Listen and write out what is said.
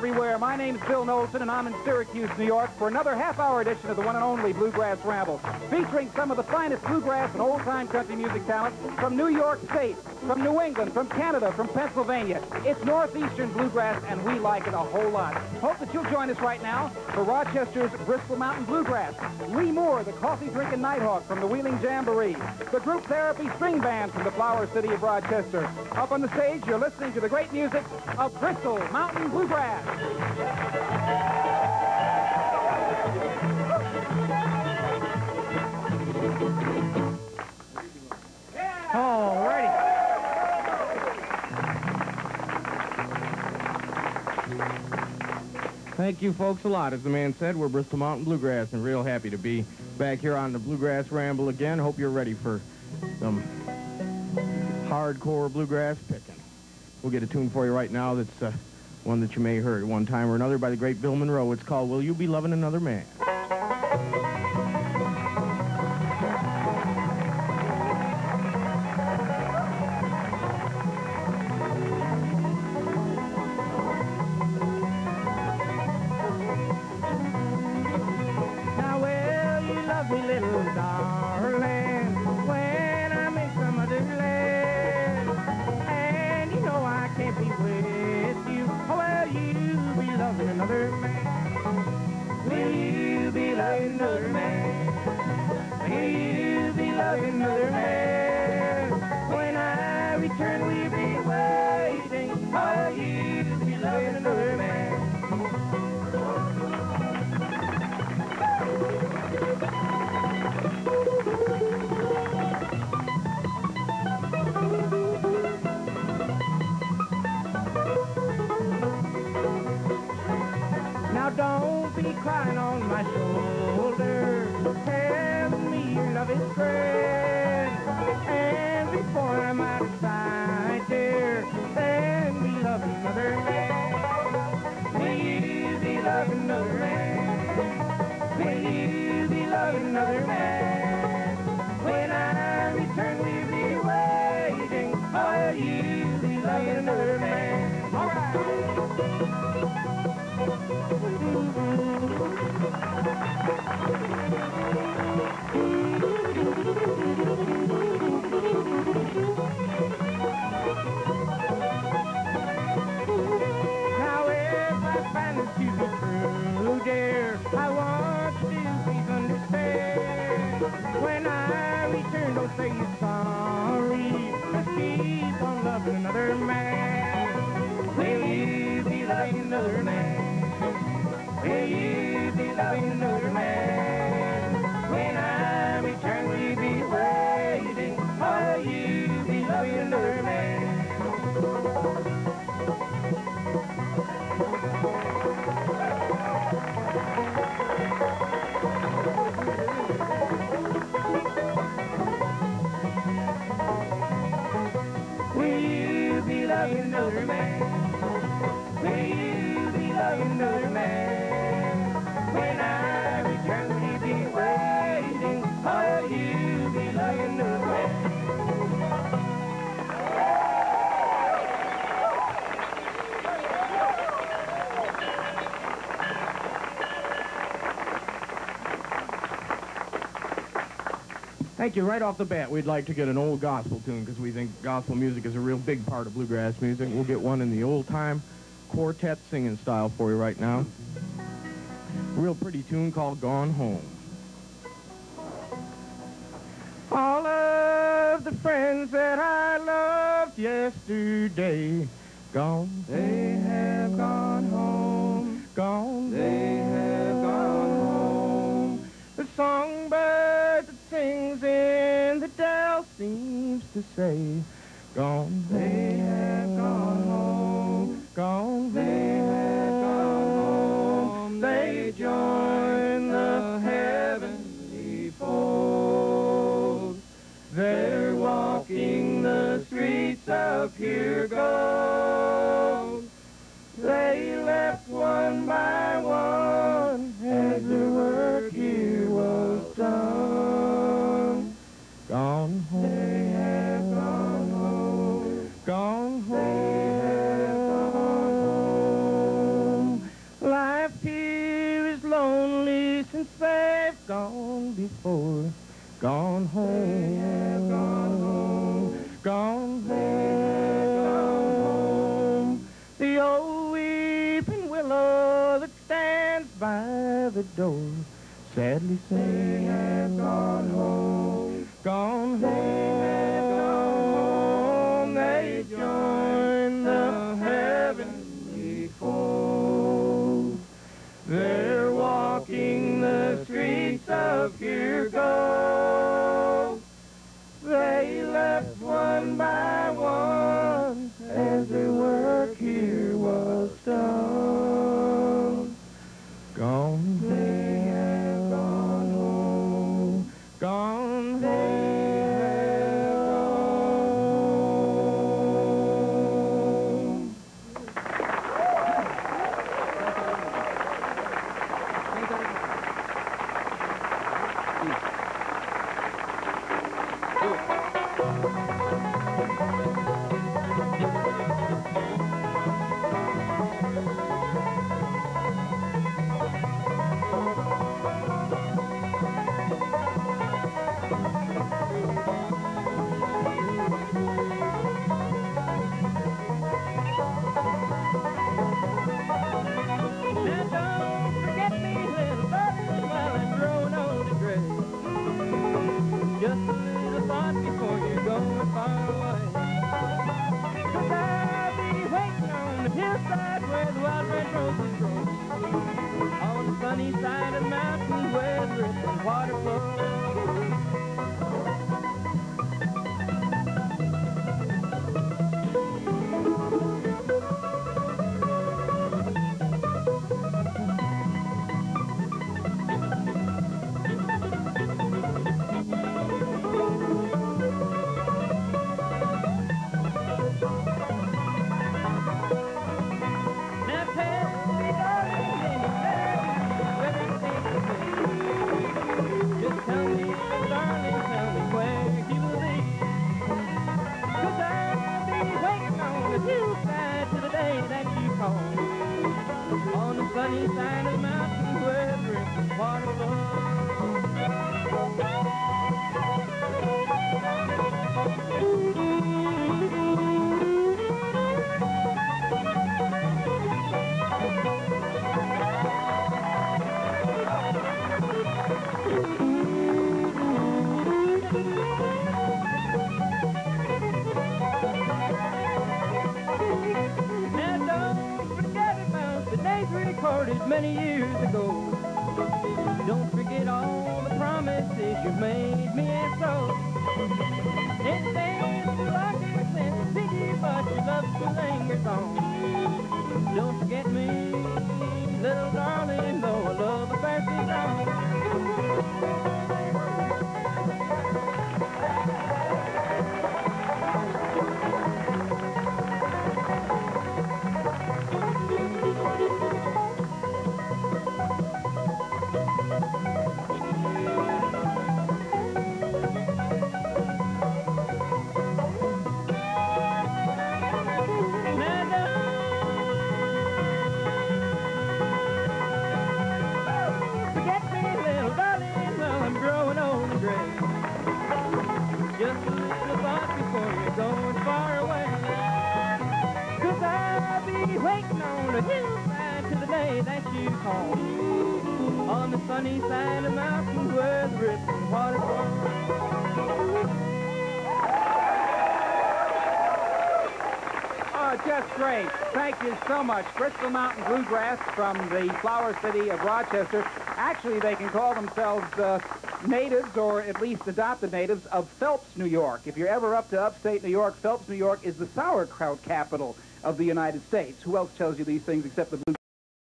everywhere. My name's Bill Knowlton, and I'm in Syracuse, New York, for another half-hour edition of the one and only Bluegrass Ramble, featuring some of the finest bluegrass and old-time country music talent from New York State, from New England, from Canada, from Pennsylvania. It's Northeastern Bluegrass, and we like it a whole lot. Hope that you'll join us right now for Rochester's Bristol Mountain Bluegrass. Lee Moore, the coffee-drinking Nighthawk from the Wheeling Jamboree. The Group Therapy String Band from the Flower City of Rochester. Up on the stage, you're listening to the great music of Bristol Mountain Bluegrass. Thank you folks a lot. As the man said, we're Bristol Mountain Bluegrass and real happy to be back here on the Bluegrass Ramble again. Hope you're ready for some hardcore bluegrass picking. We'll get a tune for you right now that's uh, one that you may have heard one time or another by the great Bill Monroe. It's called Will You Be Loving Another Man? Crying on my shoulder. Tell me your love is great. Another man? Will you be loving another man? When I Thank you. Right off the bat, we'd like to get an old gospel tune because we think gospel music is a real big part of bluegrass music. We'll get one in the old-time quartet singing style for you right now. Real pretty tune called Gone Home. All of the friends that I loved yesterday, gone. They have gone home. Gone. They have gone home. The songbird that sings in the dell seems to say, gone. They have gone home. Gone. They have gone home. They join the heavenly fold. They're walking the streets of pure gold. They left one by one as their work gone before, gone home, gone home, gone home. The old weeping willow that stands by the door, sadly saying, gone home, gone home. Of pure gold. The recorded many years ago. Don't forget all the promises you made me and so. It seems like been a pity, but your love still lingers on. Don't forget me, little darling, though a love affair is On the sunny side of the mountain where the rippling water. Oh, just great. Thank you so much. Bristol Mountain Bluegrass from the flower city of Rochester. Actually, they can call themselves uh, natives, or at least adopted natives, of Phelps, New York. If you're ever up to upstate New York, Phelps, New York is the sauerkraut capital of the United States. Who else tells you these things except the blue?